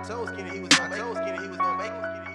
I told Skinny he was gonna make it.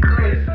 crazy.